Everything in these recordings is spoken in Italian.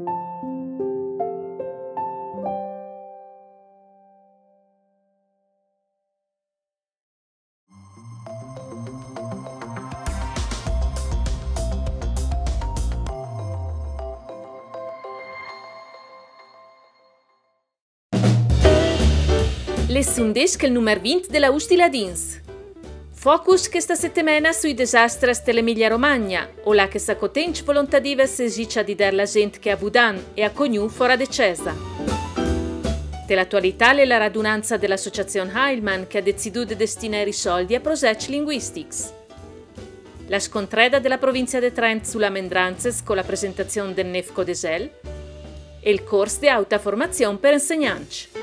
Le sondage che il numero 20 della Ustila Dins. Focus questa settimana sui disastri dell'Emilia Romagna, o la che sa cotenci volontà di si dice di dar la gente che a Budan e a Cognu fora decesa. Dell'attualità è la radunanza dell'associazione Heilman che ha deciso di destinare i soldi a progetti linguistics. La scontreda della provincia di Trent sulla Mendranzes con la presentazione del Nefco Desel e il corso di alta formazione per insegnanti.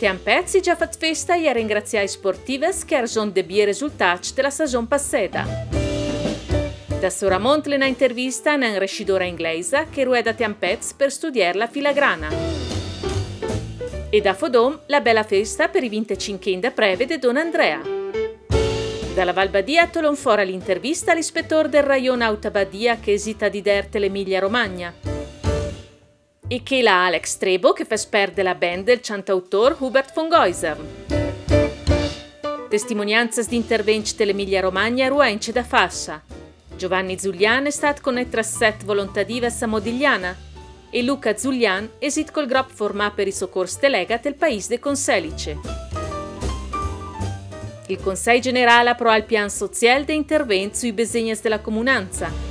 Tiam pezzi già fatto festa e a ringraziare i sportivi che hanno de bie risultati della stagione passata. Da Soramont le intervista a una rescidora inglese che rueda Tiam pezzi per studiare la filagrana. E da Fodom la bella festa per i 25 da preve di Don Andrea. Dalla Valbadia tolon fora l'intervista all'ispettore del Rayon Badia che esita di derte l'Emilia Romagna e che la Alex Trebo che fa sperdere la band del cantautor Hubert von Geusern. Testimonianze di interventi dell'Emilia Romagna ruence da fascia. Giovanni Zulian è stato con tra set volontadives a Modigliana e Luca Zulian esit col gruppo formato per i soccorsi delegat del paese de Conselice. Il Consiglio Generale approva il piano sociale di intervento sui bisogni della comunanza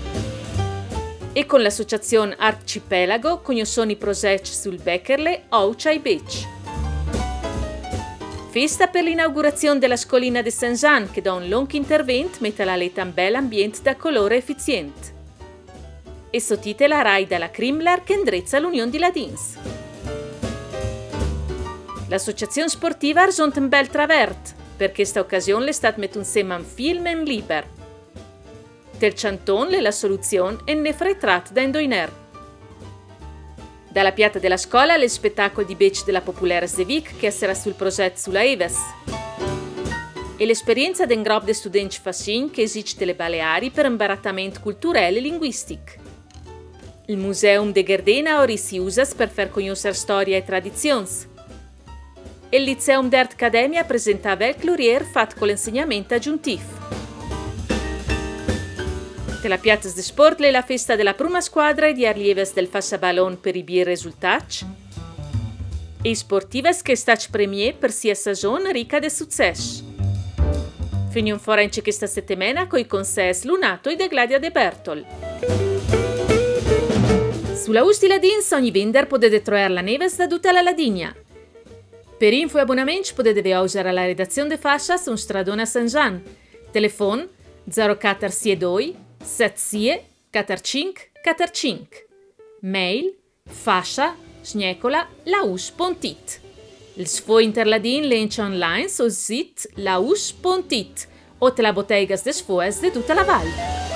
e con l'associazione Arcipelago conoscono i progetti sul Beckerle Ouchai Beach. Festa per l'inaugurazione della scolina di Saint-Jean che da un lungo intervento mette alla letta un bel ambiente da colore efficiente. E sottotitola Rai dalla Crimlar che indrezza l'Unione di Ladins. L'associazione sportiva raggiunto un bel travert, per questa occasione è stato messo insieme un film in liber, del Chanton la soluzione è ne fretrat da Indoiner. Dalla piatta della scuola le spettacolo di Bec della Popolare Zevic che sarà sul progetto sulla Eves. E l'esperienza d'un gruppo di studenti fascin che esiste le Baleari per imbarattamento culturale e linguistico. Il Museum de Gardena ora si usa per far conoscere storia e tradizioni. E il Liceum d'Art Academia presentava il Clorier fatto con l'insegnamento aggiuntivo. La Piazza de Sport è la festa della prima squadra di allieves del Fassabalon per i bi risultati e sportives che sta premier per sia stagione ricca di successo. Finiamo fuori in questa settimana con i consigli Lunato e de Gladia de Bertol. Sulla Usti Ladins ogni vender potete trovare la neve da tutta la Ladigna. Per info e abbonamenti potete usare la redazione de fascia su Stradone San Gian. Telefono 0462 Setsie, Catarcinc, Catarcinc. Mail fascia snecola laus.it. Il suo interladin lence online sul sito laus.it o te la bottega des fues de tutta la valle.